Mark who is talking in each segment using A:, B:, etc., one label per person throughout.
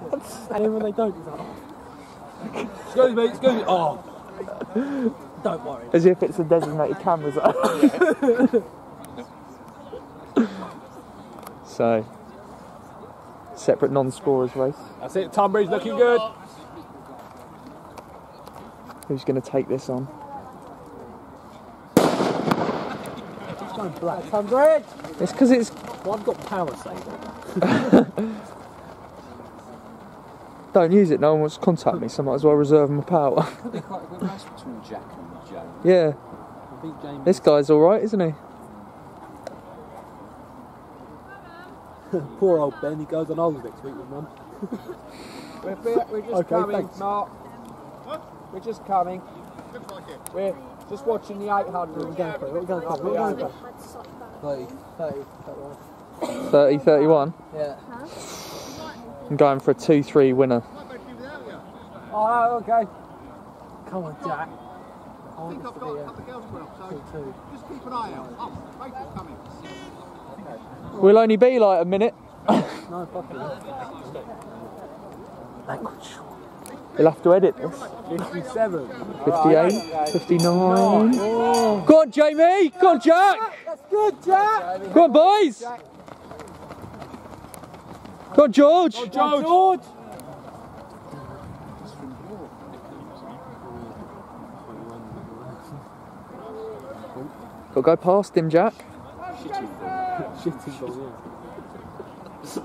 A: filming you.
B: And then when they don't, he's like, oh.
A: Excuse me, excuse me. Oh. Don't worry.
C: As if it's a designated camera zone. so, separate non-scorers race.
A: That's it. Tunbridge looking good.
C: Who's going to take this on?
B: He's going black. Tunbridge!
C: It's because it's.
B: Well, I've got power saver.
C: Don't use it. No one wants to contact me, so I might as well reserve my power.
D: Could be quite a good race between Jack and Joe.
C: yeah,
B: I beat James.
C: this guy's all right, isn't he?
B: Poor old Ben, he goes on Old next week with mum.
E: We're, we're, we're just
B: Okay,
E: coming,
B: thanks.
E: Mark. We're just coming. We're just watching the 800.
B: What are we going for? What are we going for? What are we going for? 30, 30, 31.
C: 30 31.
B: Yeah.
C: I'm going for a 2 3 winner.
E: Oh, okay.
B: Come on, Jack. I want
F: think I've got a
B: a
F: couple of girls as well, so
B: 2 2.
F: just keep an eye out. Oh, Rachel's coming.
C: We'll only be like a minute.
B: No, fuck it. Language.
C: You'll have to edit this.
B: 57.
C: 58, 59. Go on, Jamie! Go on, Jack!
B: That's good, Jack!
C: Go on, boys! Go on, George!
B: George! George!
C: Got to go past him, Jack.
B: Shitting ball, yeah.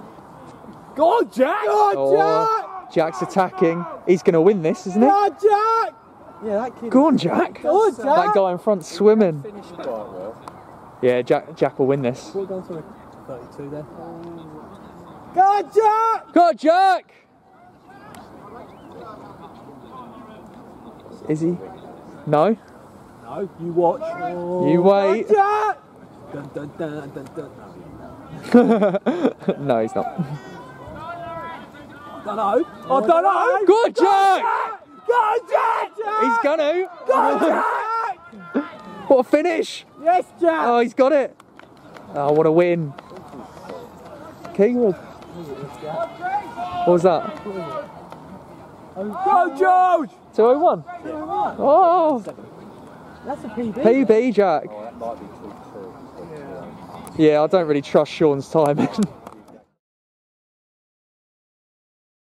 B: Go on, Jack! Go on,
C: Oh, Jack's attacking. He's going to win this, isn't he?
B: Jack! Jack! Yeah, that kid.
C: Go on, Jack.
B: Go on, Jack!
C: That guy in front swimming.
D: Finished quite well.
C: Yeah, Jack. Jack will win this.
B: What are going to 32 then. Go Jack!
C: Go Jack! Is he? No.
B: No, you watch. Oh,
C: You wait.
B: Go Jack! Dun, dun, dun, dun, dun. No.
C: no, he's not.
B: Don't know. I don't know.
C: Go on, Jack!
B: Go on, Jack!
C: He's gonna.
B: Go on, Jack!
C: What a finish!
B: Yes, Jack!
C: Oh, he's got it. Oh, what a win. Keywood. What was that?
B: Go, George!
C: 201. Oh,
B: That's a PB.
C: PB Jack.
D: Oh, that might be too two.
C: Yeah, I don't really trust Sean's timing.